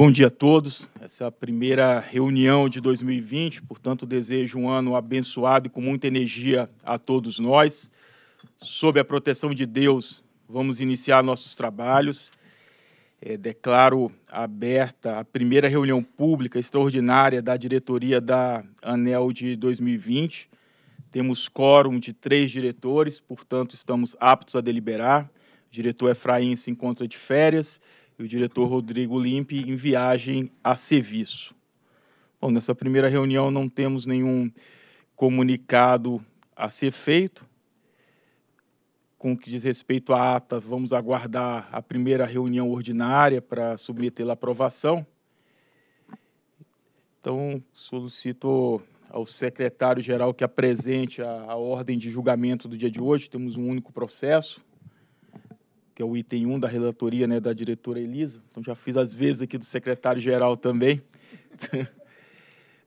Bom dia a todos. Essa é a primeira reunião de 2020, portanto, desejo um ano abençoado e com muita energia a todos nós. Sob a proteção de Deus, vamos iniciar nossos trabalhos. É, declaro aberta a primeira reunião pública extraordinária da diretoria da ANEL de 2020. Temos quórum de três diretores, portanto, estamos aptos a deliberar. O diretor Efraim se encontra de férias e o diretor Rodrigo Limpe em viagem a serviço. Bom, nessa primeira reunião não temos nenhum comunicado a ser feito. Com o que diz respeito à ata, vamos aguardar a primeira reunião ordinária para submetê-la à aprovação. Então, solicito ao secretário-geral que apresente a, a ordem de julgamento do dia de hoje. Temos um único processo que é o item 1 da relatoria né, da diretora Elisa. Então, já fiz as vezes aqui do secretário-geral também.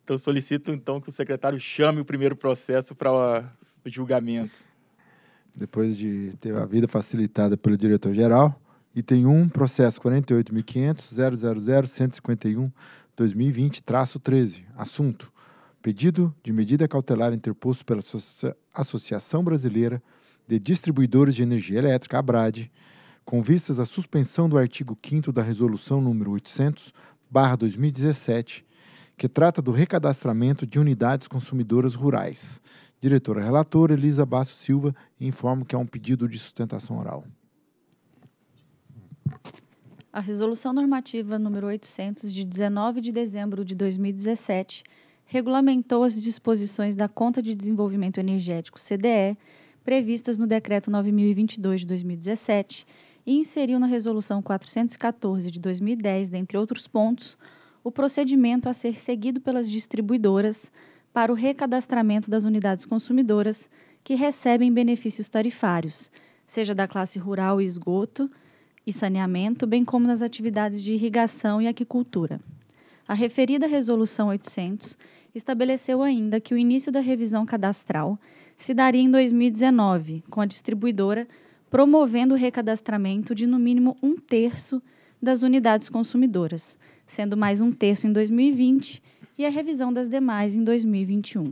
então, solicito, então, que o secretário chame o primeiro processo para o julgamento. Depois de ter a vida facilitada pelo diretor-geral, item 1, processo 48.500.000.151.2020-13. Assunto: pedido de medida cautelar interposto pela Associação Brasileira de Distribuidores de Energia Elétrica, ABRAD, com vistas à suspensão do artigo 5 da Resolução número 800, 2017, que trata do recadastramento de unidades consumidoras rurais. Diretora relatora Elisa Basso Silva informa que há um pedido de sustentação oral. A Resolução Normativa número 800, de 19 de dezembro de 2017, regulamentou as disposições da Conta de Desenvolvimento Energético, CDE, previstas no Decreto 9022 de 2017 e inseriu na Resolução 414 de 2010, dentre outros pontos, o procedimento a ser seguido pelas distribuidoras para o recadastramento das unidades consumidoras que recebem benefícios tarifários, seja da classe rural e esgoto e saneamento, bem como nas atividades de irrigação e aquicultura. A referida Resolução 800 estabeleceu ainda que o início da revisão cadastral se daria em 2019, com a distribuidora promovendo o recadastramento de no mínimo um terço das unidades consumidoras, sendo mais um terço em 2020 e a revisão das demais em 2021.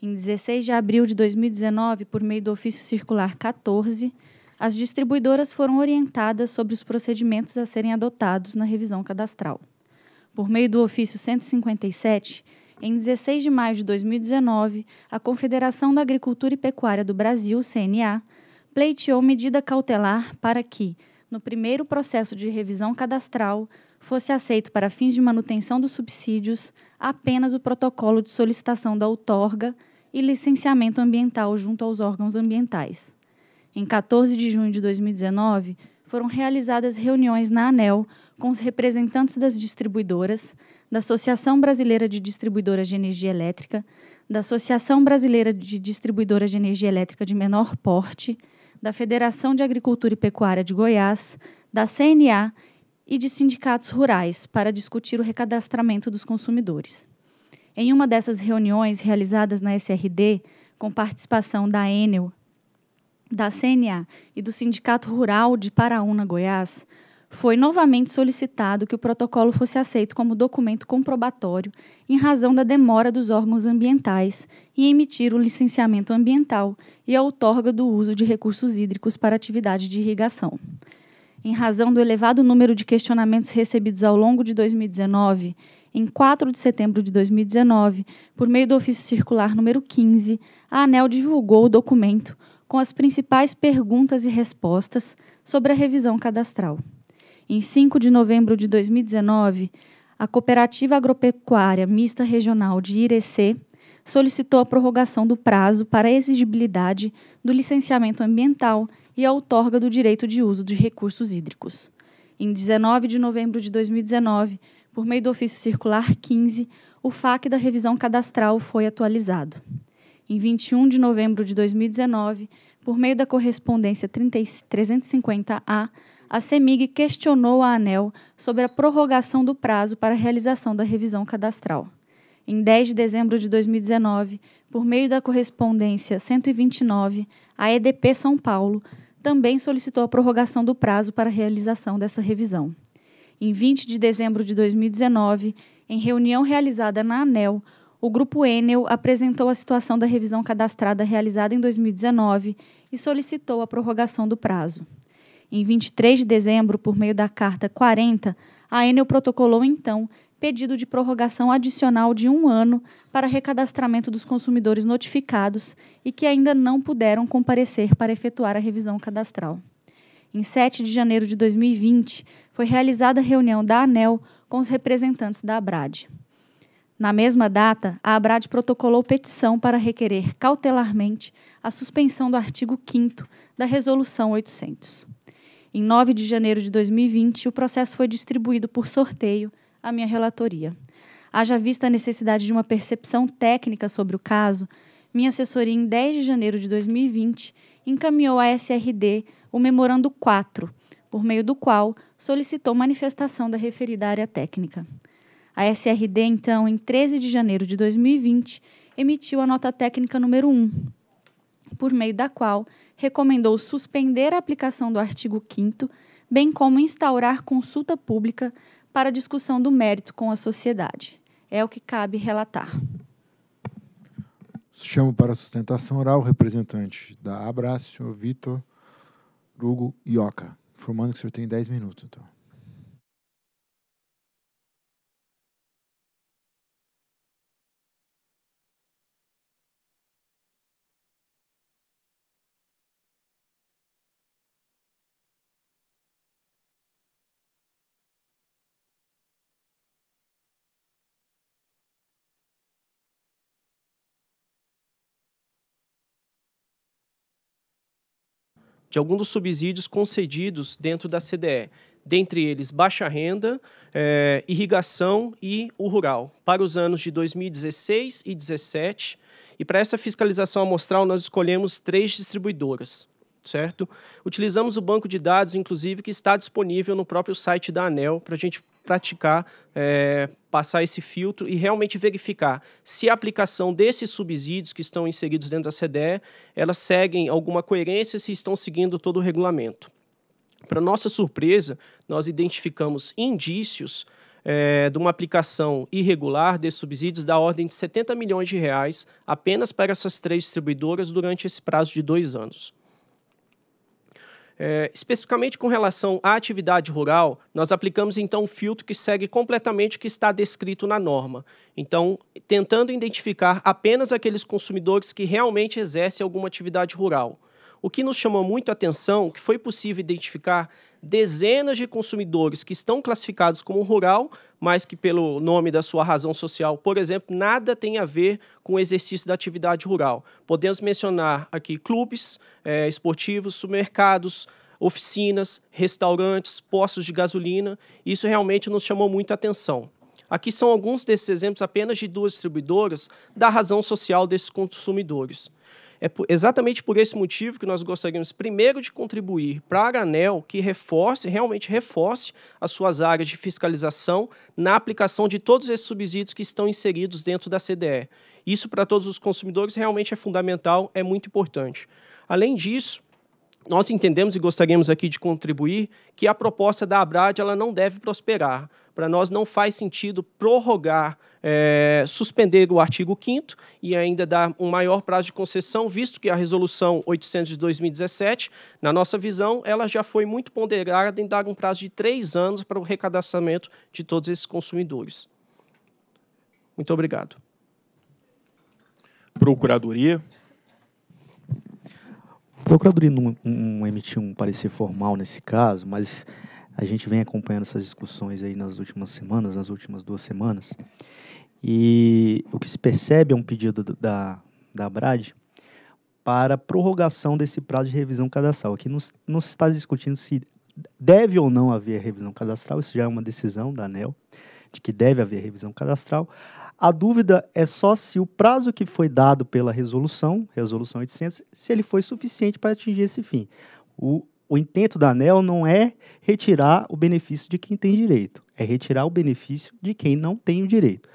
Em 16 de abril de 2019, por meio do ofício circular 14, as distribuidoras foram orientadas sobre os procedimentos a serem adotados na revisão cadastral. Por meio do ofício 157, em 16 de maio de 2019, a Confederação da Agricultura e Pecuária do Brasil, CNA, pleiteou medida cautelar para que, no primeiro processo de revisão cadastral, fosse aceito para fins de manutenção dos subsídios apenas o protocolo de solicitação da outorga e licenciamento ambiental junto aos órgãos ambientais. Em 14 de junho de 2019, foram realizadas reuniões na ANEL com os representantes das distribuidoras, da Associação Brasileira de Distribuidoras de Energia Elétrica, da Associação Brasileira de Distribuidoras de Energia Elétrica de Menor Porte, da Federação de Agricultura e Pecuária de Goiás, da CNA e de sindicatos rurais para discutir o recadastramento dos consumidores. Em uma dessas reuniões realizadas na SRD, com participação da Enel, da CNA e do Sindicato Rural de Paraúna, Goiás, foi novamente solicitado que o protocolo fosse aceito como documento comprobatório em razão da demora dos órgãos ambientais em emitir o licenciamento ambiental e a outorga do uso de recursos hídricos para atividade de irrigação. Em razão do elevado número de questionamentos recebidos ao longo de 2019, em 4 de setembro de 2019, por meio do ofício circular número 15, a ANEL divulgou o documento com as principais perguntas e respostas sobre a revisão cadastral. Em 5 de novembro de 2019, a Cooperativa Agropecuária Mista Regional de Irecê solicitou a prorrogação do prazo para a exigibilidade do licenciamento ambiental e a outorga do direito de uso de recursos hídricos. Em 19 de novembro de 2019, por meio do ofício circular 15, o FAC da revisão cadastral foi atualizado. Em 21 de novembro de 2019, por meio da correspondência 350A, a CEMIG questionou a ANEL sobre a prorrogação do prazo para a realização da revisão cadastral. Em 10 de dezembro de 2019, por meio da correspondência 129, a EDP São Paulo também solicitou a prorrogação do prazo para a realização dessa revisão. Em 20 de dezembro de 2019, em reunião realizada na ANEL, o Grupo Enel apresentou a situação da revisão cadastrada realizada em 2019 e solicitou a prorrogação do prazo. Em 23 de dezembro, por meio da Carta 40, a Enel protocolou, então, pedido de prorrogação adicional de um ano para recadastramento dos consumidores notificados e que ainda não puderam comparecer para efetuar a revisão cadastral. Em 7 de janeiro de 2020, foi realizada a reunião da ANEL com os representantes da ABRAD. Na mesma data, a ABRAD protocolou petição para requerer cautelarmente a suspensão do artigo 5 da Resolução 800. Em 9 de janeiro de 2020, o processo foi distribuído por sorteio à minha relatoria. Haja vista a necessidade de uma percepção técnica sobre o caso, minha assessoria, em 10 de janeiro de 2020, encaminhou à SRD o Memorando 4, por meio do qual solicitou manifestação da referida área técnica. A SRD, então, em 13 de janeiro de 2020, emitiu a nota técnica número 1, por meio da qual recomendou suspender a aplicação do artigo 5 bem como instaurar consulta pública para discussão do mérito com a sociedade. É o que cabe relatar. Chamo para sustentação oral o representante da Abra, senhor Vitor Hugo Ioca, informando que o senhor tem 10 minutos. Então. De alguns dos subsídios concedidos dentro da CDE, dentre eles baixa renda, é, irrigação e o rural, para os anos de 2016 e 2017. E para essa fiscalização amostral, nós escolhemos três distribuidoras, certo? Utilizamos o banco de dados, inclusive, que está disponível no próprio site da ANEL, para a gente praticar, é, passar esse filtro e realmente verificar se a aplicação desses subsídios que estão inseridos dentro da CDE, elas seguem alguma coerência, se estão seguindo todo o regulamento. Para nossa surpresa, nós identificamos indícios é, de uma aplicação irregular desses subsídios da ordem de 70 milhões de reais apenas para essas três distribuidoras durante esse prazo de dois anos. É, especificamente com relação à atividade rural, nós aplicamos então um filtro que segue completamente o que está descrito na norma. Então, tentando identificar apenas aqueles consumidores que realmente exercem alguma atividade rural. O que nos chamou muito a atenção que foi possível identificar dezenas de consumidores que estão classificados como rural, mas que, pelo nome da sua razão social, por exemplo, nada tem a ver com o exercício da atividade rural. Podemos mencionar aqui clubes é, esportivos, supermercados, oficinas, restaurantes, postos de gasolina. Isso realmente nos chamou muito a atenção. Aqui são alguns desses exemplos apenas de duas distribuidoras da razão social desses consumidores. É por, exatamente por esse motivo que nós gostaríamos, primeiro, de contribuir para a ANEL que reforce, realmente reforce as suas áreas de fiscalização na aplicação de todos esses subsídios que estão inseridos dentro da CDE. Isso, para todos os consumidores, realmente é fundamental, é muito importante. Além disso, nós entendemos e gostaríamos aqui de contribuir que a proposta da Abrad ela não deve prosperar. Para nós não faz sentido prorrogar é, suspender o artigo 5 e ainda dar um maior prazo de concessão, visto que a resolução 800 de 2017, na nossa visão, ela já foi muito ponderada em dar um prazo de três anos para o recadastramento de todos esses consumidores. Muito obrigado. Procuradoria. A Procuradoria não, não emitiu um parecer formal nesse caso, mas a gente vem acompanhando essas discussões aí nas últimas semanas, nas últimas duas semanas, e o que se percebe é um pedido da, da Brad para prorrogação desse prazo de revisão cadastral. Aqui não, não se está discutindo se deve ou não haver revisão cadastral, isso já é uma decisão da ANEL, de que deve haver revisão cadastral. A dúvida é só se o prazo que foi dado pela resolução, resolução 800, se ele foi suficiente para atingir esse fim. O, o intento da ANEL não é retirar o benefício de quem tem direito, é retirar o benefício de quem não tem o direito.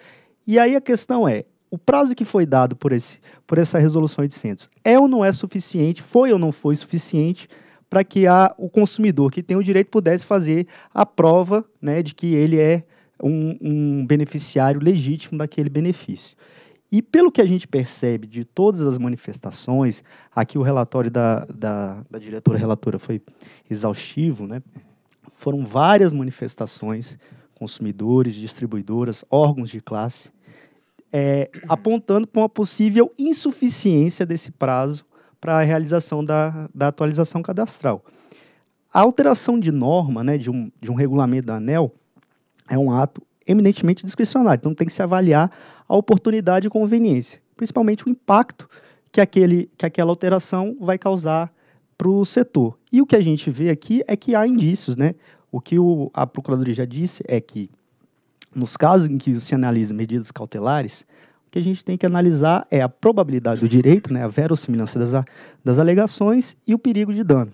E aí a questão é, o prazo que foi dado por, esse, por essa resolução 800 é ou não é suficiente, foi ou não foi suficiente para que a, o consumidor que tem o direito pudesse fazer a prova né, de que ele é um, um beneficiário legítimo daquele benefício. E pelo que a gente percebe de todas as manifestações, aqui o relatório da, da, da diretora relatora foi exaustivo, né? foram várias manifestações, consumidores, distribuidoras, órgãos de classe, é, apontando para uma possível insuficiência desse prazo para a realização da, da atualização cadastral. A alteração de norma, né, de, um, de um regulamento da ANEL, é um ato eminentemente discricionário. Então tem que se avaliar a oportunidade e conveniência, principalmente o impacto que, aquele, que aquela alteração vai causar para o setor. E o que a gente vê aqui é que há indícios, né? O que o, a Procuradoria já disse é que, nos casos em que se analisa medidas cautelares, o que a gente tem que analisar é a probabilidade do direito, né, a verossimilhança das, das alegações e o perigo de dano.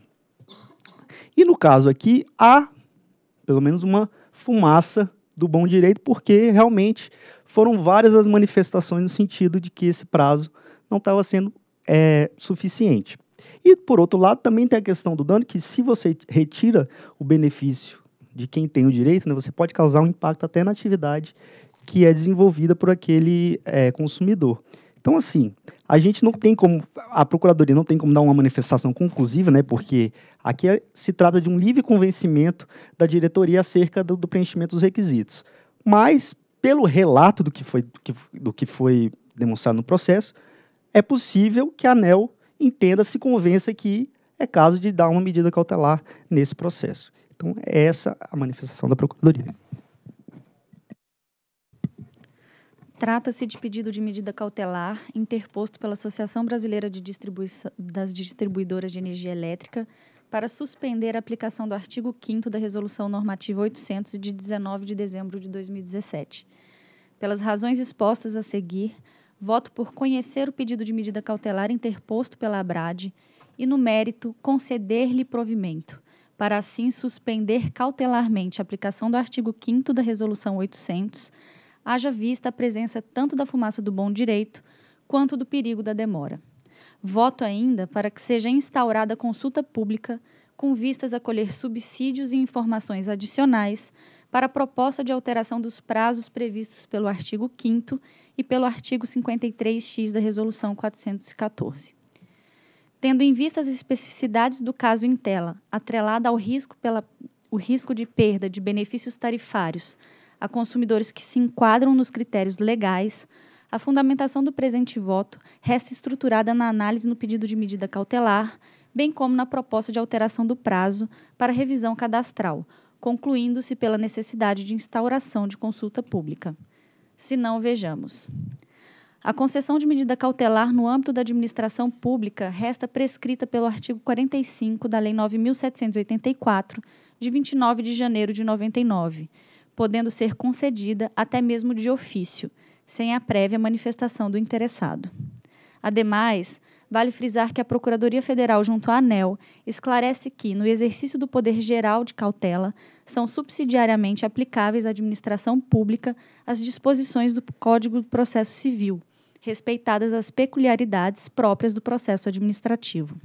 E no caso aqui, há pelo menos uma fumaça do bom direito, porque realmente foram várias as manifestações no sentido de que esse prazo não estava sendo é, suficiente. E, por outro lado, também tem a questão do dano, que se você retira o benefício de quem tem o direito, né, você pode causar um impacto até na atividade que é desenvolvida por aquele é, consumidor. Então, assim, a gente não tem como, a Procuradoria não tem como dar uma manifestação conclusiva, né, porque aqui é, se trata de um livre convencimento da diretoria acerca do, do preenchimento dos requisitos. Mas, pelo relato do que, foi, do que, do que foi demonstrado no processo, é possível que a ANEL entenda, se convença que é caso de dar uma medida cautelar nesse processo. Então, é essa a manifestação da Procuradoria. Trata-se de pedido de medida cautelar interposto pela Associação Brasileira de das Distribuidoras de Energia Elétrica para suspender a aplicação do artigo 5 da Resolução Normativa 800 de 19 de dezembro de 2017. Pelas razões expostas a seguir, voto por conhecer o pedido de medida cautelar interposto pela ABRAD e, no mérito, conceder-lhe provimento, para assim suspender cautelarmente a aplicação do artigo 5 da Resolução 800 haja vista a presença tanto da fumaça do bom direito quanto do perigo da demora. Voto ainda para que seja instaurada consulta pública com vistas a colher subsídios e informações adicionais para a proposta de alteração dos prazos previstos pelo artigo 5 e pelo artigo 53X da Resolução 414. Tendo em vista as especificidades do caso em tela, atrelada ao risco, pela, o risco de perda de benefícios tarifários a consumidores que se enquadram nos critérios legais, a fundamentação do presente voto resta estruturada na análise no pedido de medida cautelar, bem como na proposta de alteração do prazo para revisão cadastral, concluindo-se pela necessidade de instauração de consulta pública. Se não, vejamos. A concessão de medida cautelar no âmbito da administração pública resta prescrita pelo artigo 45 da Lei 9784, de 29 de janeiro de 99, podendo ser concedida até mesmo de ofício, sem a prévia manifestação do interessado. Ademais, vale frisar que a Procuradoria Federal junto à ANEL esclarece que, no exercício do poder geral de cautela, são subsidiariamente aplicáveis à administração pública as disposições do Código do Processo Civil, respeitadas as peculiaridades próprias do processo administrativo.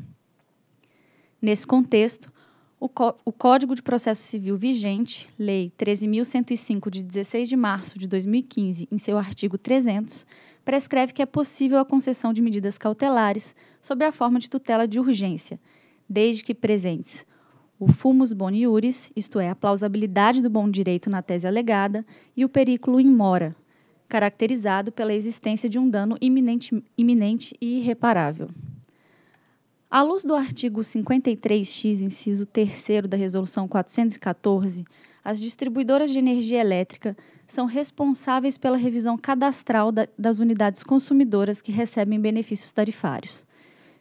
Nesse contexto, o, o Código de Processo Civil vigente, Lei 13.105, de 16 de março de 2015, em seu artigo 300, prescreve que é possível a concessão de medidas cautelares sob a forma de tutela de urgência, desde que presentes o fumus boni iuris, isto é, a plausibilidade do bom direito na tese alegada, e o periculo in mora, caracterizado pela existência de um dano iminente, iminente e irreparável. À luz do artigo 53x, inciso 3 da Resolução 414, as distribuidoras de energia elétrica são responsáveis pela revisão cadastral da, das unidades consumidoras que recebem benefícios tarifários.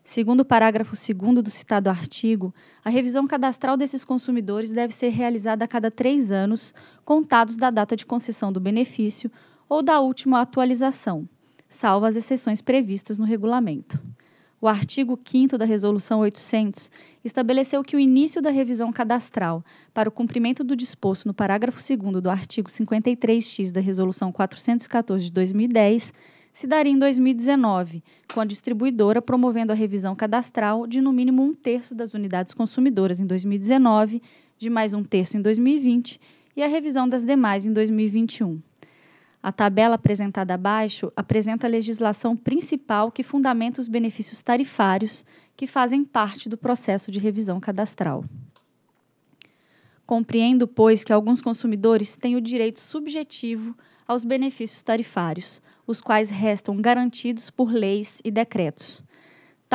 Segundo o parágrafo 2 do citado artigo, a revisão cadastral desses consumidores deve ser realizada a cada três anos, contados da data de concessão do benefício ou da última atualização, salvo as exceções previstas no regulamento. O artigo 5 da Resolução 800 estabeleceu que o início da revisão cadastral para o cumprimento do disposto no parágrafo 2 do artigo 53x da Resolução 414 de 2010 se daria em 2019, com a distribuidora promovendo a revisão cadastral de no mínimo um terço das unidades consumidoras em 2019, de mais um terço em 2020 e a revisão das demais em 2021. A tabela apresentada abaixo apresenta a legislação principal que fundamenta os benefícios tarifários que fazem parte do processo de revisão cadastral. Compreendo, pois, que alguns consumidores têm o direito subjetivo aos benefícios tarifários, os quais restam garantidos por leis e decretos.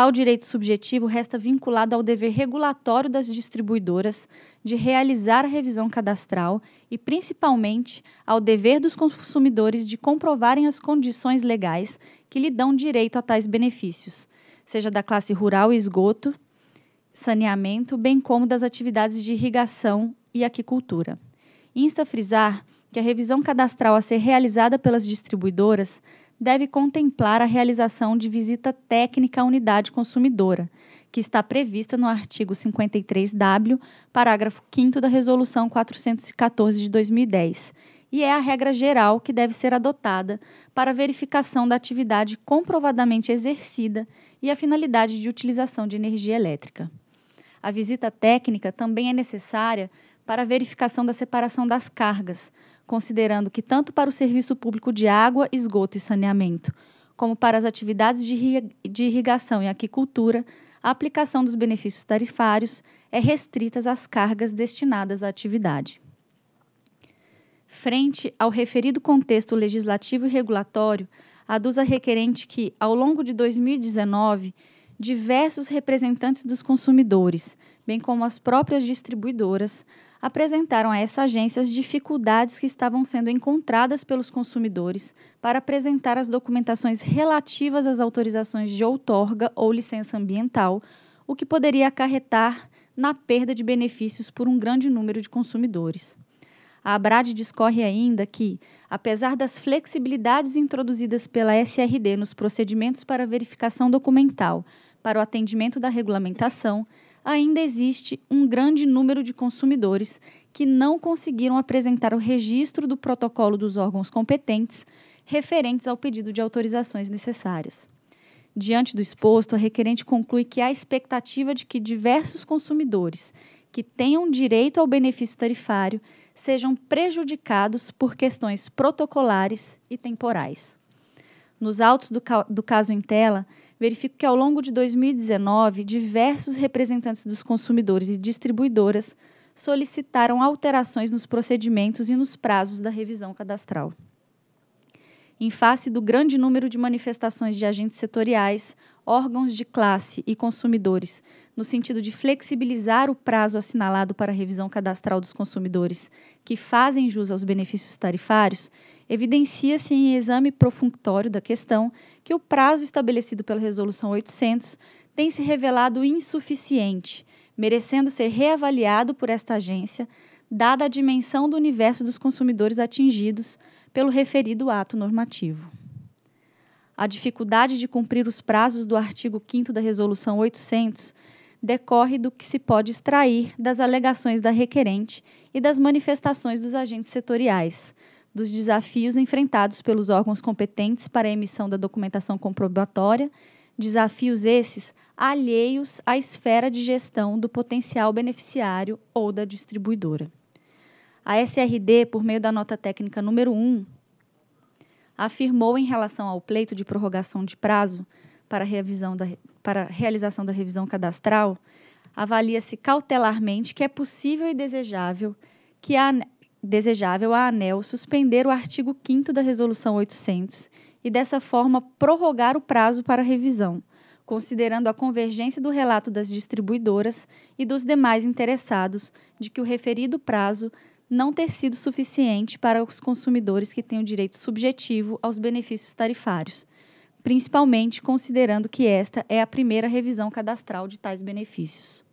Tal direito subjetivo resta vinculado ao dever regulatório das distribuidoras de realizar a revisão cadastral e, principalmente, ao dever dos consumidores de comprovarem as condições legais que lhe dão direito a tais benefícios, seja da classe rural e esgoto, saneamento, bem como das atividades de irrigação e aquicultura. Insta frisar que a revisão cadastral a ser realizada pelas distribuidoras deve contemplar a realização de visita técnica à unidade consumidora, que está prevista no artigo 53W, parágrafo 5 da Resolução 414 de 2010, e é a regra geral que deve ser adotada para verificação da atividade comprovadamente exercida e a finalidade de utilização de energia elétrica. A visita técnica também é necessária para a verificação da separação das cargas, considerando que tanto para o serviço público de água, esgoto e saneamento, como para as atividades de irrigação e aquicultura, a aplicação dos benefícios tarifários é restrita às cargas destinadas à atividade. Frente ao referido contexto legislativo e regulatório, aduz a requerente que, ao longo de 2019, diversos representantes dos consumidores, bem como as próprias distribuidoras, apresentaram a essa agência as dificuldades que estavam sendo encontradas pelos consumidores para apresentar as documentações relativas às autorizações de outorga ou licença ambiental, o que poderia acarretar na perda de benefícios por um grande número de consumidores. A Abrad discorre ainda que, apesar das flexibilidades introduzidas pela SRD nos procedimentos para verificação documental para o atendimento da regulamentação, ainda existe um grande número de consumidores que não conseguiram apresentar o registro do protocolo dos órgãos competentes referentes ao pedido de autorizações necessárias. Diante do exposto, a requerente conclui que há expectativa de que diversos consumidores que tenham direito ao benefício tarifário sejam prejudicados por questões protocolares e temporais. Nos autos do, do caso em tela, verifico que ao longo de 2019, diversos representantes dos consumidores e distribuidoras solicitaram alterações nos procedimentos e nos prazos da revisão cadastral. Em face do grande número de manifestações de agentes setoriais, órgãos de classe e consumidores, no sentido de flexibilizar o prazo assinalado para a revisão cadastral dos consumidores que fazem jus aos benefícios tarifários, evidencia-se em exame profunctório da questão que o prazo estabelecido pela Resolução 800 tem se revelado insuficiente, merecendo ser reavaliado por esta agência, dada a dimensão do universo dos consumidores atingidos pelo referido ato normativo. A dificuldade de cumprir os prazos do artigo 5 da Resolução 800 decorre do que se pode extrair das alegações da requerente e das manifestações dos agentes setoriais, dos desafios enfrentados pelos órgãos competentes para a emissão da documentação comprobatória, desafios esses alheios à esfera de gestão do potencial beneficiário ou da distribuidora. A SRD, por meio da nota técnica número 1, afirmou em relação ao pleito de prorrogação de prazo para, revisão da, para realização da revisão cadastral, avalia-se cautelarmente que é possível e desejável que a desejável a ANEL suspender o artigo 5 da Resolução 800 e, dessa forma, prorrogar o prazo para revisão, considerando a convergência do relato das distribuidoras e dos demais interessados de que o referido prazo não ter sido suficiente para os consumidores que têm o direito subjetivo aos benefícios tarifários, principalmente considerando que esta é a primeira revisão cadastral de tais benefícios.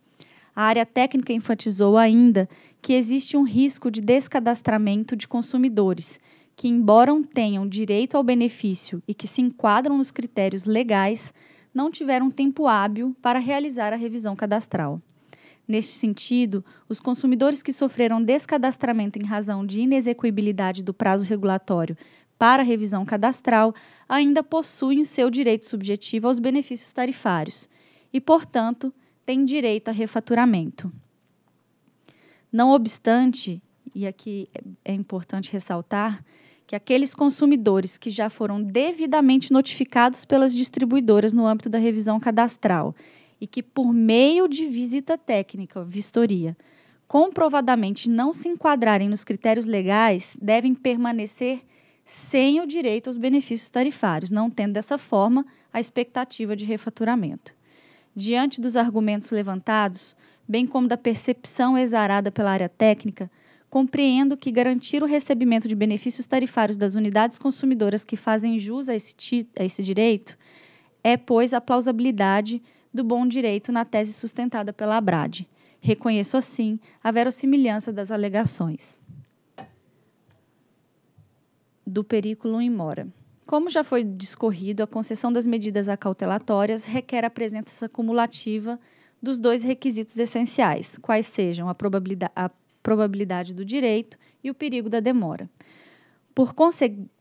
A área técnica enfatizou ainda que existe um risco de descadastramento de consumidores que, embora tenham direito ao benefício e que se enquadram nos critérios legais, não tiveram tempo hábil para realizar a revisão cadastral. Neste sentido, os consumidores que sofreram descadastramento em razão de inexequibilidade do prazo regulatório para revisão cadastral ainda possuem o seu direito subjetivo aos benefícios tarifários e, portanto, têm direito a refaturamento. Não obstante, e aqui é importante ressaltar, que aqueles consumidores que já foram devidamente notificados pelas distribuidoras no âmbito da revisão cadastral e que, por meio de visita técnica, vistoria, comprovadamente não se enquadrarem nos critérios legais, devem permanecer sem o direito aos benefícios tarifários, não tendo dessa forma a expectativa de refaturamento. Diante dos argumentos levantados, bem como da percepção exarada pela área técnica, compreendo que garantir o recebimento de benefícios tarifários das unidades consumidoras que fazem jus a esse, a esse direito é, pois, a plausibilidade do bom direito na tese sustentada pela Abrade. Reconheço, assim, a verossimilhança das alegações do perículo em mora. Como já foi discorrido, a concessão das medidas acautelatórias requer a presença cumulativa dos dois requisitos essenciais, quais sejam a probabilidade, a probabilidade do direito e o perigo da demora. Por,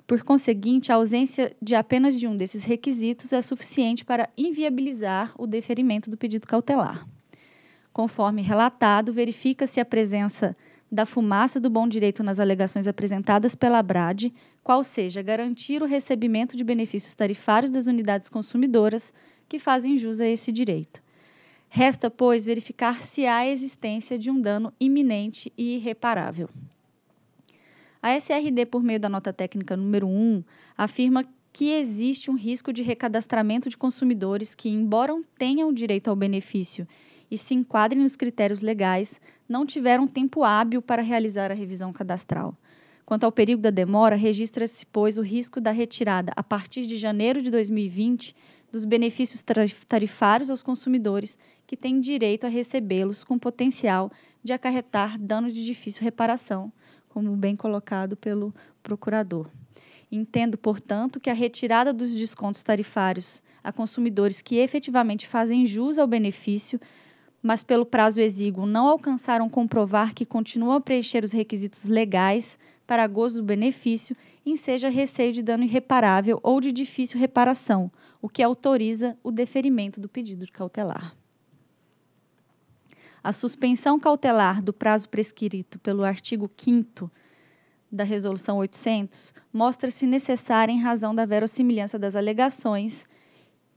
por conseguinte, a ausência de apenas de um desses requisitos é suficiente para inviabilizar o deferimento do pedido cautelar. Conforme relatado, verifica-se a presença da fumaça do bom direito nas alegações apresentadas pela Brade, qual seja garantir o recebimento de benefícios tarifários das unidades consumidoras que fazem jus a esse direito. Resta, pois, verificar se há existência de um dano iminente e irreparável. A SRD, por meio da nota técnica número 1, afirma que existe um risco de recadastramento de consumidores que, embora tenham direito ao benefício e se enquadrem nos critérios legais, não tiveram tempo hábil para realizar a revisão cadastral. Quanto ao perigo da demora, registra-se, pois, o risco da retirada, a partir de janeiro de 2020, dos benefícios tarifários aos consumidores que têm direito a recebê-los com potencial de acarretar danos de difícil reparação, como bem colocado pelo procurador. Entendo, portanto, que a retirada dos descontos tarifários a consumidores que efetivamente fazem jus ao benefício mas pelo prazo exíguo não alcançaram comprovar que continuam a preencher os requisitos legais para gozo do benefício, enseja receio de dano irreparável ou de difícil reparação, o que autoriza o deferimento do pedido de cautelar. A suspensão cautelar do prazo prescrito pelo artigo 5 da Resolução 800 mostra-se necessária em razão da verossimilhança das alegações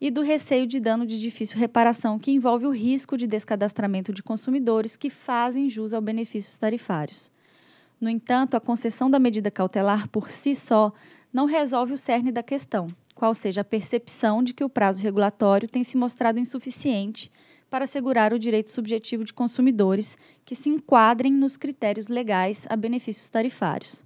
e do receio de dano de difícil reparação, que envolve o risco de descadastramento de consumidores que fazem jus aos benefícios tarifários. No entanto, a concessão da medida cautelar por si só não resolve o cerne da questão, qual seja a percepção de que o prazo regulatório tem se mostrado insuficiente para assegurar o direito subjetivo de consumidores que se enquadrem nos critérios legais a benefícios tarifários.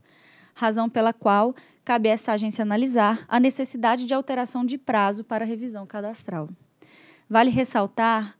Razão pela qual cabe a essa agência analisar a necessidade de alteração de prazo para revisão cadastral. Vale ressaltar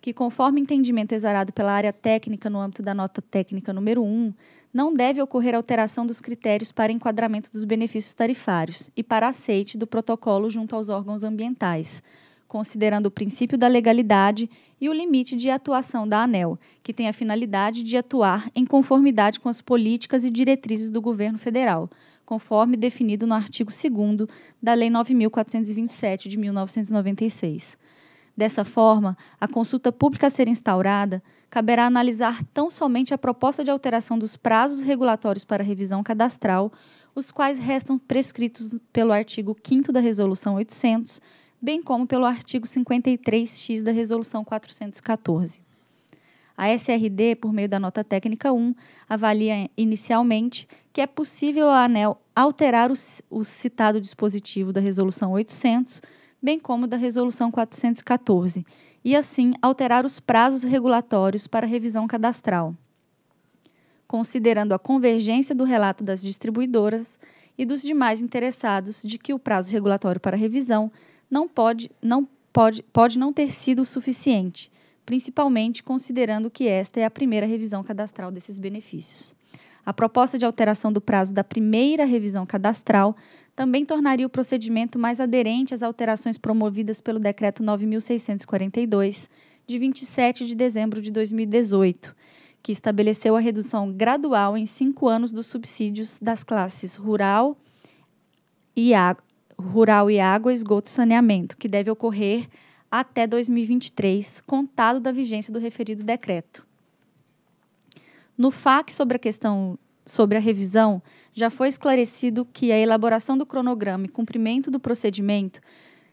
que, conforme entendimento exarado pela área técnica no âmbito da nota técnica número 1, não deve ocorrer alteração dos critérios para enquadramento dos benefícios tarifários e para aceite do protocolo junto aos órgãos ambientais, considerando o princípio da legalidade e o limite de atuação da ANEL, que tem a finalidade de atuar em conformidade com as políticas e diretrizes do governo federal, conforme definido no artigo 2 da Lei 9.427 de 1996. Dessa forma, a consulta pública a ser instaurada caberá analisar tão somente a proposta de alteração dos prazos regulatórios para revisão cadastral, os quais restam prescritos pelo artigo 5 da Resolução 800, bem como pelo artigo 53x da Resolução 414. A SRD, por meio da nota técnica 1, avalia inicialmente que é possível a ANEL alterar o, o citado dispositivo da Resolução 800, bem como da Resolução 414, e assim alterar os prazos regulatórios para revisão cadastral, considerando a convergência do relato das distribuidoras e dos demais interessados de que o prazo regulatório para revisão não pode não pode, pode não ter sido o suficiente principalmente considerando que esta é a primeira revisão cadastral desses benefícios. A proposta de alteração do prazo da primeira revisão cadastral também tornaria o procedimento mais aderente às alterações promovidas pelo Decreto 9.642, de 27 de dezembro de 2018, que estabeleceu a redução gradual em cinco anos dos subsídios das classes rural, e água, rural e água, esgoto e saneamento, que deve ocorrer até 2023, contado da vigência do referido decreto. No FAQ sobre a questão sobre a revisão, já foi esclarecido que a elaboração do cronograma e cumprimento do procedimento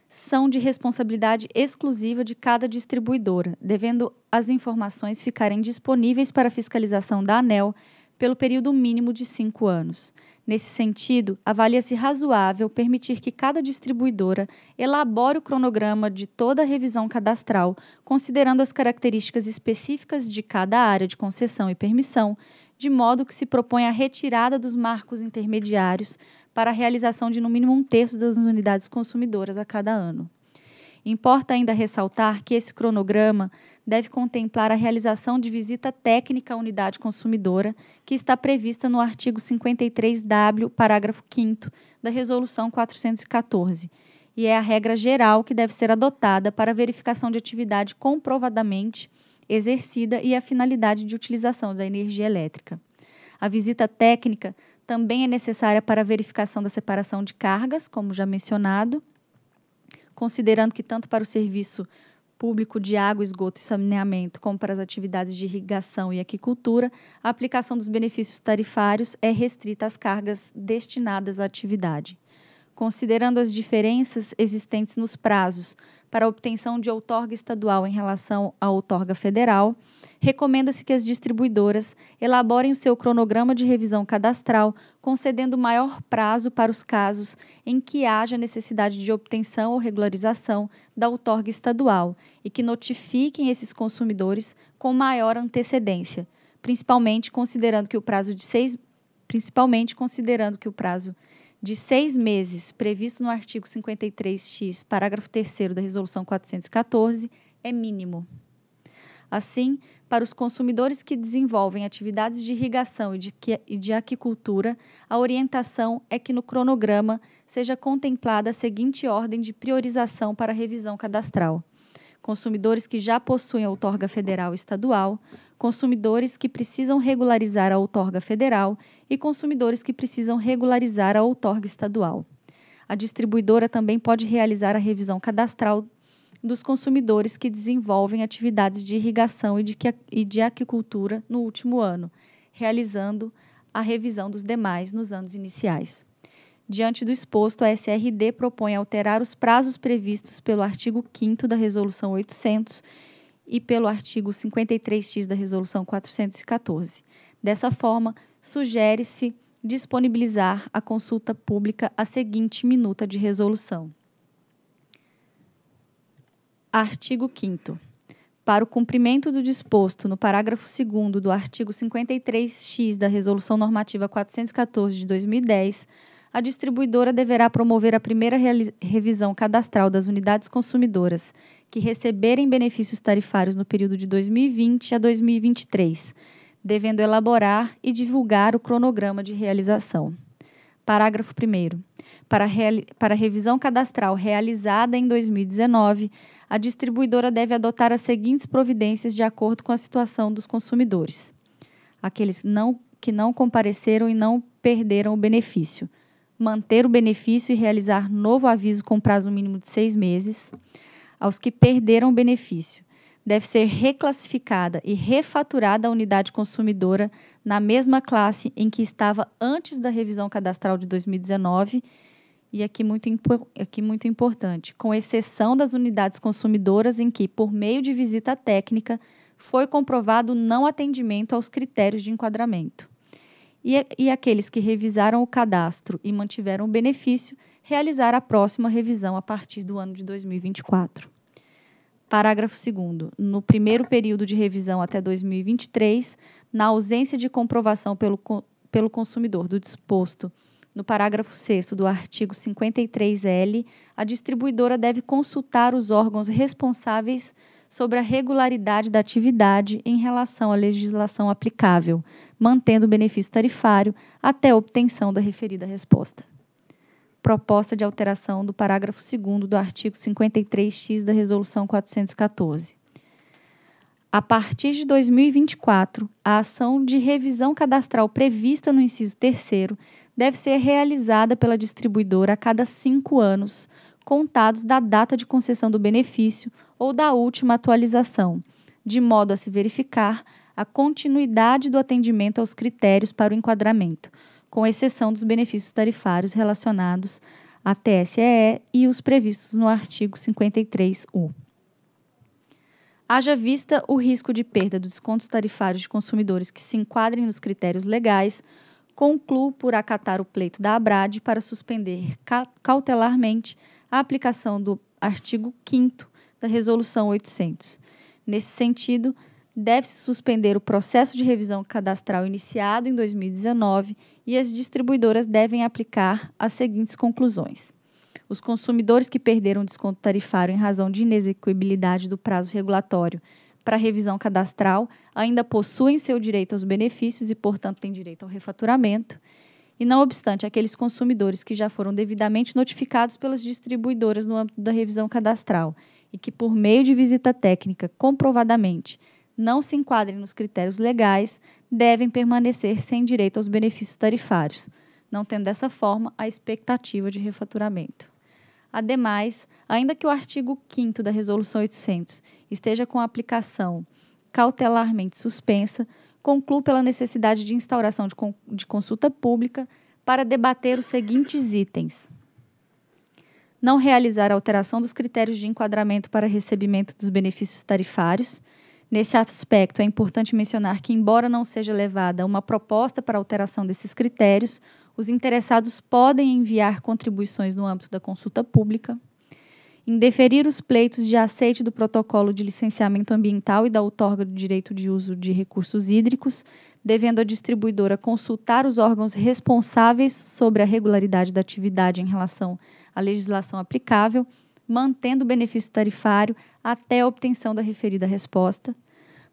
são de responsabilidade exclusiva de cada distribuidora, devendo as informações ficarem disponíveis para fiscalização da ANEL pelo período mínimo de cinco anos. Nesse sentido, avalia-se razoável permitir que cada distribuidora elabore o cronograma de toda a revisão cadastral, considerando as características específicas de cada área de concessão e permissão, de modo que se propõe a retirada dos marcos intermediários para a realização de no mínimo um terço das unidades consumidoras a cada ano. Importa ainda ressaltar que esse cronograma deve contemplar a realização de visita técnica à unidade consumidora, que está prevista no artigo 53W, parágrafo 5 da Resolução 414, e é a regra geral que deve ser adotada para a verificação de atividade comprovadamente exercida e a finalidade de utilização da energia elétrica. A visita técnica também é necessária para a verificação da separação de cargas, como já mencionado, considerando que tanto para o serviço público de água, esgoto e saneamento, como para as atividades de irrigação e aquicultura, a aplicação dos benefícios tarifários é restrita às cargas destinadas à atividade. Considerando as diferenças existentes nos prazos para obtenção de outorga estadual em relação à outorga federal, recomenda-se que as distribuidoras elaborem o seu cronograma de revisão cadastral, concedendo maior prazo para os casos em que haja necessidade de obtenção ou regularização da outorga estadual e que notifiquem esses consumidores com maior antecedência, principalmente considerando que o prazo de seis, principalmente considerando que o prazo de seis meses previsto no artigo 53x, parágrafo 3 da Resolução 414, é mínimo. Assim, para os consumidores que desenvolvem atividades de irrigação e de, e de aquicultura, a orientação é que no cronograma seja contemplada a seguinte ordem de priorização para revisão cadastral: consumidores que já possuem a outorga federal e estadual, consumidores que precisam regularizar a outorga federal e consumidores que precisam regularizar a outorga estadual. A distribuidora também pode realizar a revisão cadastral dos consumidores que desenvolvem atividades de irrigação e de, e de aquicultura no último ano, realizando a revisão dos demais nos anos iniciais. Diante do exposto, a SRD propõe alterar os prazos previstos pelo artigo 5 da Resolução 800 e pelo artigo 53x da Resolução 414. Dessa forma, sugere-se disponibilizar à consulta pública a seguinte minuta de resolução. Artigo 5 Para o cumprimento do disposto no parágrafo 2 do artigo 53x da Resolução Normativa 414 de 2010, a distribuidora deverá promover a primeira revisão cadastral das unidades consumidoras que receberem benefícios tarifários no período de 2020 a 2023, devendo elaborar e divulgar o cronograma de realização. Parágrafo 1. Para, para a revisão cadastral realizada em 2019, a distribuidora deve adotar as seguintes providências de acordo com a situação dos consumidores: aqueles não, que não compareceram e não perderam o benefício, manter o benefício e realizar novo aviso com prazo mínimo de seis meses. Aos que perderam o benefício, deve ser reclassificada e refaturada a unidade consumidora na mesma classe em que estava antes da revisão cadastral de 2019 e aqui muito, aqui muito importante, com exceção das unidades consumidoras em que, por meio de visita técnica, foi comprovado não atendimento aos critérios de enquadramento. E, e aqueles que revisaram o cadastro e mantiveram o benefício, realizar a próxima revisão a partir do ano de 2024. Parágrafo 2. No primeiro período de revisão até 2023, na ausência de comprovação pelo, pelo consumidor do disposto no parágrafo 6 do artigo 53L, a distribuidora deve consultar os órgãos responsáveis sobre a regularidade da atividade em relação à legislação aplicável, mantendo o benefício tarifário até a obtenção da referida resposta. Proposta de alteração do parágrafo 2 do artigo 53X da Resolução 414. A partir de 2024, a ação de revisão cadastral prevista no inciso 3 deve ser realizada pela distribuidora a cada cinco anos, contados da data de concessão do benefício ou da última atualização, de modo a se verificar a continuidade do atendimento aos critérios para o enquadramento, com exceção dos benefícios tarifários relacionados à TSEE e os previstos no artigo 53U. Haja vista o risco de perda dos descontos tarifários de consumidores que se enquadrem nos critérios legais, concluo por acatar o pleito da ABRAD para suspender cautelarmente a aplicação do artigo 5 da Resolução 800. Nesse sentido, deve-se suspender o processo de revisão cadastral iniciado em 2019 e as distribuidoras devem aplicar as seguintes conclusões. Os consumidores que perderam desconto tarifário em razão de inexequibilidade do prazo regulatório para revisão cadastral ainda possuem seu direito aos benefícios e, portanto, têm direito ao refaturamento. E, não obstante, aqueles consumidores que já foram devidamente notificados pelas distribuidoras no âmbito da revisão cadastral e que, por meio de visita técnica, comprovadamente não se enquadrem nos critérios legais, devem permanecer sem direito aos benefícios tarifários, não tendo dessa forma a expectativa de refaturamento. Ademais, ainda que o artigo 5 da Resolução 800 esteja com a aplicação cautelarmente suspensa, concluo pela necessidade de instauração de, de consulta pública para debater os seguintes itens: não realizar alteração dos critérios de enquadramento para recebimento dos benefícios tarifários, Nesse aspecto, é importante mencionar que, embora não seja levada uma proposta para alteração desses critérios, os interessados podem enviar contribuições no âmbito da consulta pública. Indeferir os pleitos de aceite do protocolo de licenciamento ambiental e da outorga do direito de uso de recursos hídricos, devendo a distribuidora consultar os órgãos responsáveis sobre a regularidade da atividade em relação à legislação aplicável mantendo o benefício tarifário até a obtenção da referida resposta,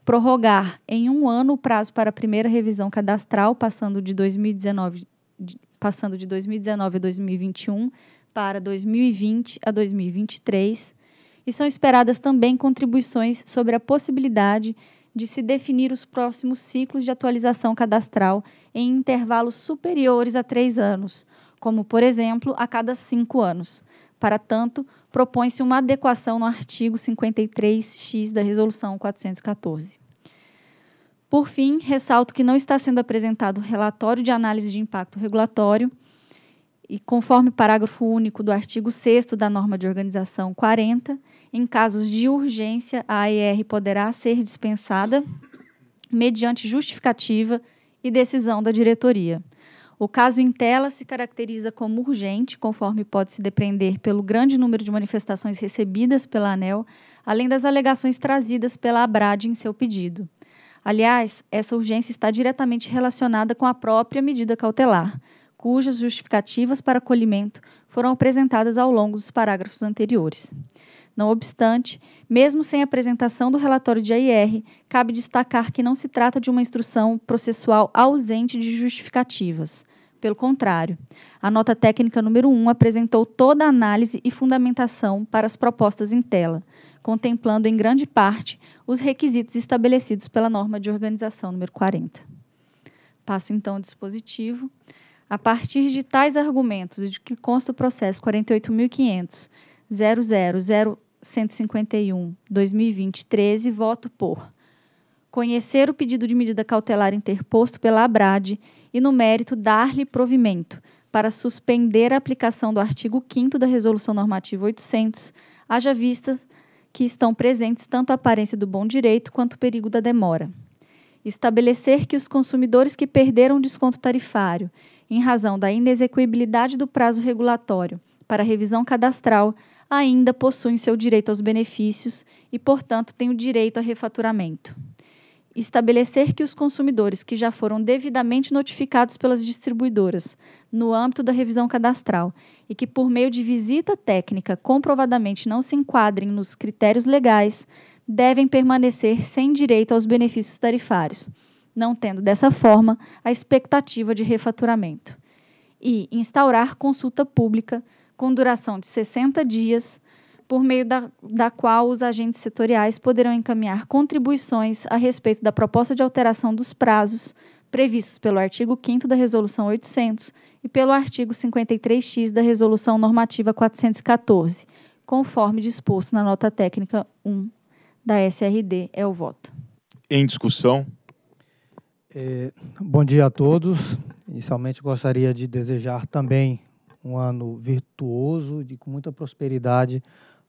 prorrogar em um ano o prazo para a primeira revisão cadastral, passando de 2019, passando de 2019 a 2021 para 2020 a 2023, e são esperadas também contribuições sobre a possibilidade de se definir os próximos ciclos de atualização cadastral em intervalos superiores a três anos, como, por exemplo, a cada cinco anos. Para tanto, propõe-se uma adequação no artigo 53x da Resolução 414. Por fim, ressalto que não está sendo apresentado relatório de análise de impacto regulatório e, conforme parágrafo único do artigo 6 da norma de organização 40, em casos de urgência, a AER poderá ser dispensada mediante justificativa e decisão da diretoria. O caso em tela se caracteriza como urgente, conforme pode se depreender pelo grande número de manifestações recebidas pela ANEL, além das alegações trazidas pela ABRAD em seu pedido. Aliás, essa urgência está diretamente relacionada com a própria medida cautelar, cujas justificativas para acolhimento foram apresentadas ao longo dos parágrafos anteriores. Não obstante, mesmo sem apresentação do relatório de AIR, cabe destacar que não se trata de uma instrução processual ausente de justificativas. Pelo contrário, a nota técnica número 1 apresentou toda a análise e fundamentação para as propostas em tela, contemplando em grande parte os requisitos estabelecidos pela norma de organização número 40. Passo então ao dispositivo. A partir de tais argumentos e de que consta o processo 48.500 151, 2020, 13, voto por conhecer o pedido de medida cautelar interposto pela ABRAD e, no mérito, dar-lhe provimento para suspender a aplicação do artigo 5 da Resolução Normativa 800, haja vista que estão presentes tanto a aparência do bom direito quanto o perigo da demora. Estabelecer que os consumidores que perderam desconto tarifário em razão da inexequibilidade do prazo regulatório para revisão cadastral ainda possuem seu direito aos benefícios e, portanto, têm o direito a refaturamento. Estabelecer que os consumidores que já foram devidamente notificados pelas distribuidoras no âmbito da revisão cadastral e que, por meio de visita técnica, comprovadamente não se enquadrem nos critérios legais, devem permanecer sem direito aos benefícios tarifários, não tendo dessa forma a expectativa de refaturamento. E instaurar consulta pública com duração de 60 dias, por meio da, da qual os agentes setoriais poderão encaminhar contribuições a respeito da proposta de alteração dos prazos previstos pelo artigo 5 da Resolução 800 e pelo artigo 53X da Resolução Normativa 414, conforme disposto na nota técnica 1 da SRD. É o voto. Em discussão. É, bom dia a todos. Inicialmente gostaria de desejar também um ano virtuoso, de com muita prosperidade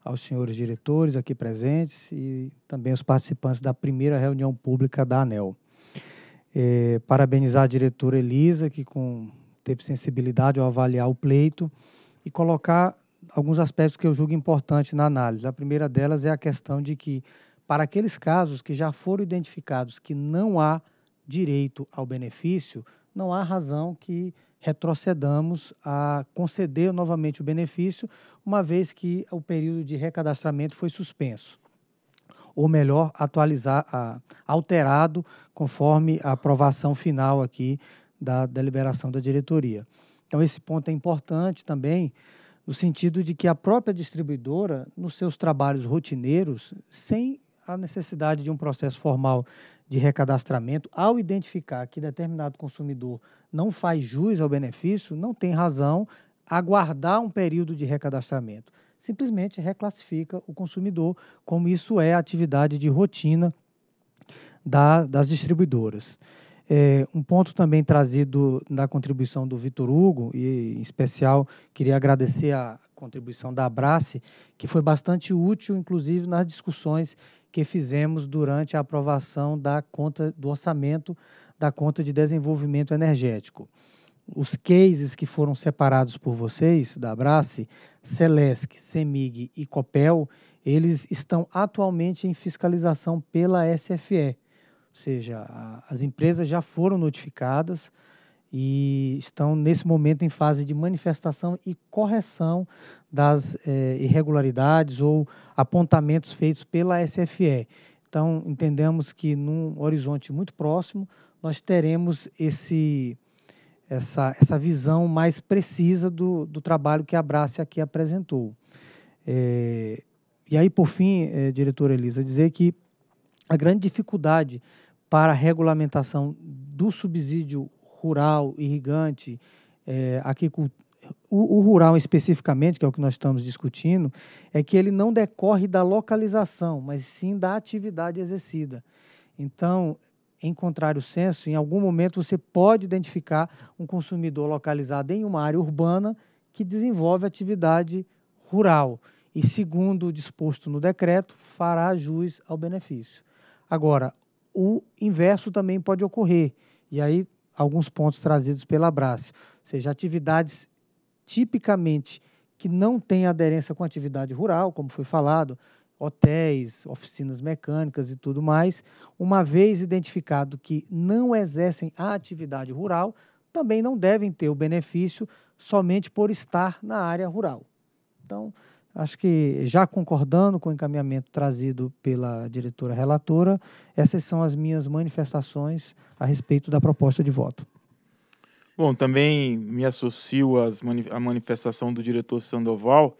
aos senhores diretores aqui presentes e também aos participantes da primeira reunião pública da ANEL. É, parabenizar a diretora Elisa, que com, teve sensibilidade ao avaliar o pleito e colocar alguns aspectos que eu julgo importantes na análise. A primeira delas é a questão de que, para aqueles casos que já foram identificados que não há direito ao benefício, não há razão que retrocedamos a conceder novamente o benefício, uma vez que o período de recadastramento foi suspenso ou melhor, atualizar, a, alterado conforme a aprovação final aqui da deliberação da diretoria. Então, esse ponto é importante também, no sentido de que a própria distribuidora, nos seus trabalhos rotineiros, sem a necessidade de um processo formal de recadastramento, ao identificar que determinado consumidor não faz jus ao benefício, não tem razão aguardar um período de recadastramento simplesmente reclassifica o consumidor, como isso é atividade de rotina da, das distribuidoras. É, um ponto também trazido na contribuição do Vitor Hugo, e em especial queria agradecer a contribuição da Abrace, que foi bastante útil, inclusive nas discussões que fizemos durante a aprovação da conta do orçamento da conta de desenvolvimento energético os cases que foram separados por vocês, da Abrace, Celesc, Semig e Copel, eles estão atualmente em fiscalização pela SFE. Ou seja, a, as empresas já foram notificadas e estão, nesse momento, em fase de manifestação e correção das eh, irregularidades ou apontamentos feitos pela SFE. Então, entendemos que, num horizonte muito próximo, nós teremos esse essa, essa visão mais precisa do, do trabalho que a Brace aqui apresentou. É, e aí, por fim, é, diretora Elisa, dizer que a grande dificuldade para a regulamentação do subsídio rural, irrigante, é, o, o, rural especificamente, que é o que nós estamos discutindo, é que ele não decorre da localização, mas sim da atividade exercida. Então, em contrário senso, em algum momento você pode identificar um consumidor localizado em uma área urbana que desenvolve atividade rural e, segundo o disposto no decreto, fará jus ao benefício. Agora, o inverso também pode ocorrer, e aí alguns pontos trazidos pela Brace, ou seja, atividades tipicamente que não têm aderência com atividade rural, como foi falado, hotéis, oficinas mecânicas e tudo mais, uma vez identificado que não exercem a atividade rural, também não devem ter o benefício somente por estar na área rural. Então, acho que já concordando com o encaminhamento trazido pela diretora relatora, essas são as minhas manifestações a respeito da proposta de voto. Bom, também me associo à manifestação do diretor Sandoval,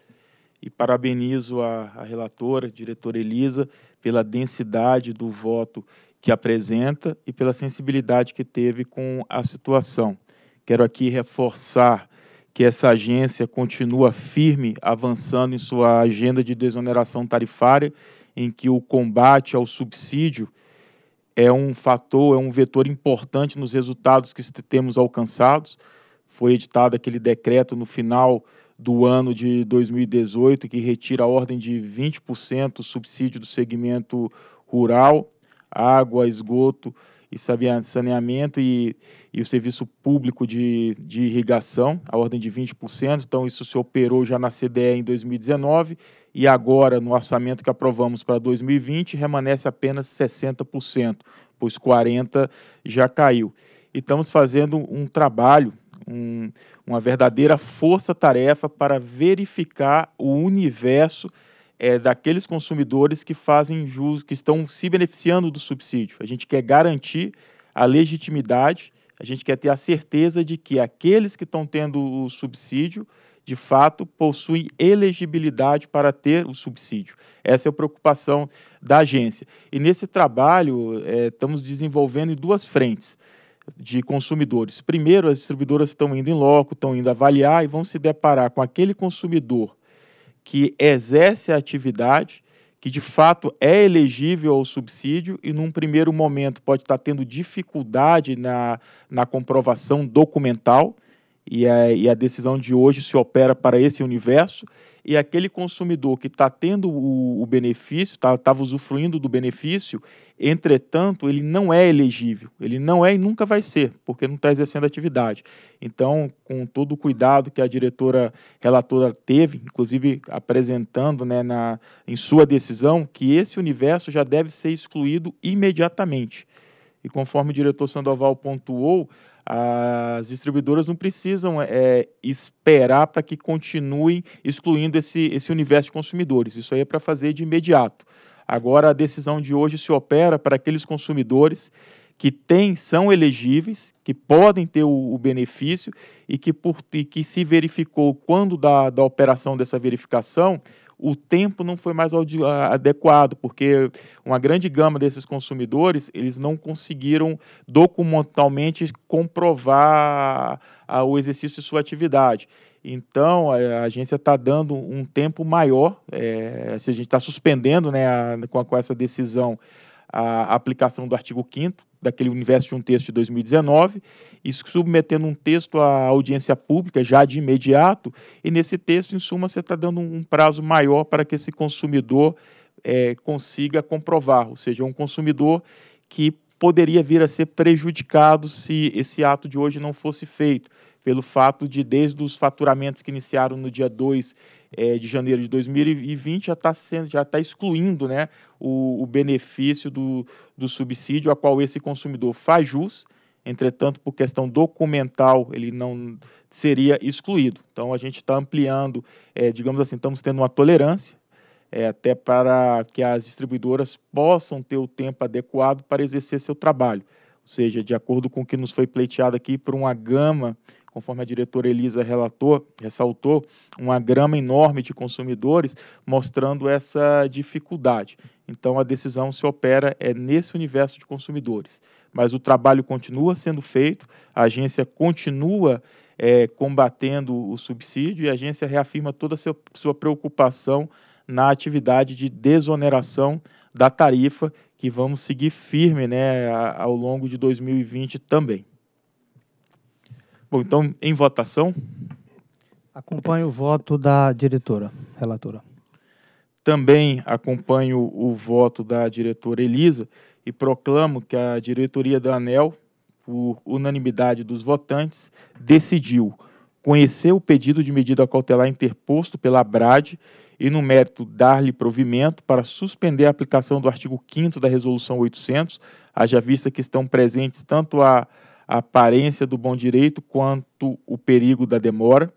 e parabenizo a, a relatora, a diretora Elisa, pela densidade do voto que apresenta e pela sensibilidade que teve com a situação. Quero aqui reforçar que essa agência continua firme, avançando em sua agenda de desoneração tarifária, em que o combate ao subsídio é um fator, é um vetor importante nos resultados que temos alcançados. Foi editado aquele decreto no final do ano de 2018, que retira a ordem de 20% subsídio do segmento rural, água, esgoto e saneamento e, e o serviço público de, de irrigação, a ordem de 20%. Então, isso se operou já na CDE em 2019 e agora, no orçamento que aprovamos para 2020, remanesce apenas 60%, pois 40% já caiu. E estamos fazendo um trabalho um, uma verdadeira força-tarefa para verificar o universo é, daqueles consumidores que fazem jus, que estão se beneficiando do subsídio. A gente quer garantir a legitimidade, a gente quer ter a certeza de que aqueles que estão tendo o subsídio, de fato, possuem elegibilidade para ter o subsídio. Essa é a preocupação da agência. E nesse trabalho, é, estamos desenvolvendo em duas frentes de consumidores. Primeiro, as distribuidoras estão indo em loco, estão indo avaliar e vão se deparar com aquele consumidor que exerce a atividade, que de fato é elegível ao subsídio e num primeiro momento pode estar tendo dificuldade na, na comprovação documental, e a, e a decisão de hoje se opera para esse universo, e aquele consumidor que está tendo o, o benefício, estava tá, usufruindo do benefício, entretanto, ele não é elegível, ele não é e nunca vai ser, porque não está exercendo atividade. Então, com todo o cuidado que a diretora relatora teve, inclusive apresentando né, na, em sua decisão, que esse universo já deve ser excluído imediatamente. E conforme o diretor Sandoval pontuou, as distribuidoras não precisam é, esperar para que continuem excluindo esse, esse universo de consumidores. Isso aí é para fazer de imediato. Agora, a decisão de hoje se opera para aqueles consumidores que têm, são elegíveis, que podem ter o, o benefício e que, por, e que se verificou quando da, da operação dessa verificação o tempo não foi mais adequado, porque uma grande gama desses consumidores eles não conseguiram documentalmente comprovar a, o exercício de sua atividade. Então, a agência está dando um tempo maior, é, se a gente está suspendendo né, a, com, com essa decisão a aplicação do artigo 5 daquele universo de um texto de 2019, e submetendo um texto à audiência pública já de imediato, e nesse texto, em suma, você está dando um prazo maior para que esse consumidor é, consiga comprovar, ou seja, um consumidor que poderia vir a ser prejudicado se esse ato de hoje não fosse feito, pelo fato de, desde os faturamentos que iniciaram no dia 2 é, de janeiro de 2020 já está sendo, já está excluindo né, o, o, benefício do, do subsídio a qual esse consumidor faz jus, entretanto, por questão documental, ele não seria excluído. Então, a gente está ampliando, é, digamos assim, estamos tendo uma tolerância, é, até para que as distribuidoras possam ter o tempo adequado para exercer seu trabalho. Ou seja, de acordo com o que nos foi pleiteado aqui, por uma gama conforme a diretora Elisa relatou, ressaltou, uma grama enorme de consumidores, mostrando essa dificuldade. Então, a decisão se opera é nesse universo de consumidores. Mas o trabalho continua sendo feito, a agência continua é, combatendo o subsídio e a agência reafirma toda a sua preocupação na atividade de desoneração da tarifa, que vamos seguir firme né, ao longo de 2020 também. Bom, então, em votação. Acompanho o voto da diretora, relatora. Também acompanho o voto da diretora Elisa e proclamo que a diretoria da ANEL, por unanimidade dos votantes, decidiu conhecer o pedido de medida cautelar interposto pela BRAD e, no mérito, dar-lhe provimento para suspender a aplicação do artigo 5 da Resolução 800, haja vista que estão presentes tanto a a aparência do bom direito quanto o perigo da demora,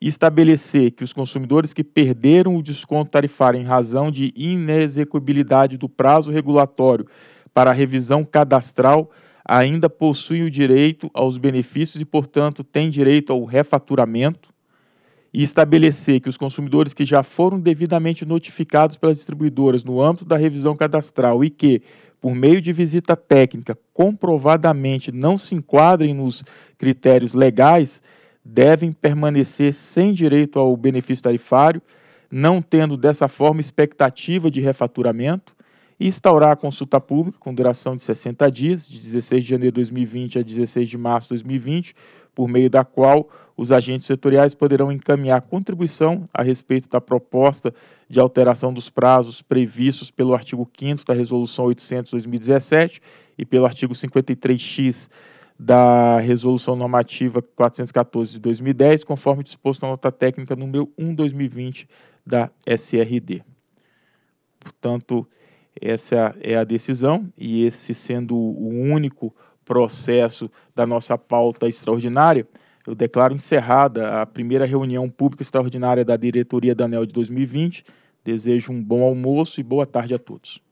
e estabelecer que os consumidores que perderam o desconto tarifário em razão de inexecuibilidade do prazo regulatório para a revisão cadastral ainda possuem o direito aos benefícios e, portanto, têm direito ao refaturamento, e estabelecer que os consumidores que já foram devidamente notificados pelas distribuidoras no âmbito da revisão cadastral e que, por meio de visita técnica, comprovadamente não se enquadrem nos critérios legais, devem permanecer sem direito ao benefício tarifário, não tendo dessa forma expectativa de refaturamento, e instaurar a consulta pública com duração de 60 dias, de 16 de janeiro de 2020 a 16 de março de 2020, por meio da qual os agentes setoriais poderão encaminhar contribuição a respeito da proposta de alteração dos prazos previstos pelo artigo 5 da Resolução 800-2017 e pelo artigo 53X da Resolução Normativa 414 de 2010, conforme disposto na nota técnica número 1/2020 da SRD. Portanto, essa é a decisão e esse sendo o único processo da nossa pauta extraordinária, eu declaro encerrada a primeira reunião pública extraordinária da diretoria da ANEL de 2020. Desejo um bom almoço e boa tarde a todos.